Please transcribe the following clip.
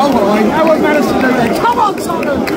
Come on, son.